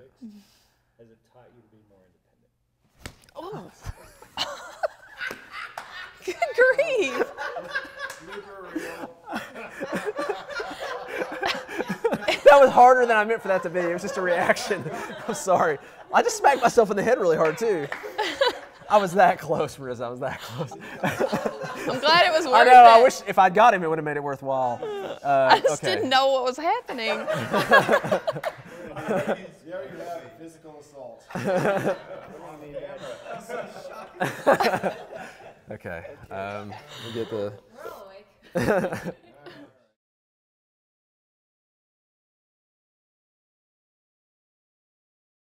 Olympics? Has it taught you to be more independent? Oh. Good grief. that was harder than I meant for that to be. It was just a reaction. I'm sorry. I just smacked myself in the head really hard too. I was that close, Marissa. I was that close. I'm glad it was worth I know. I wish if I'd got him, it would have made it worthwhile. Uh, I just okay. didn't know what was happening. There you have it, physical assault. Okay. Um, we get the. We're all awake.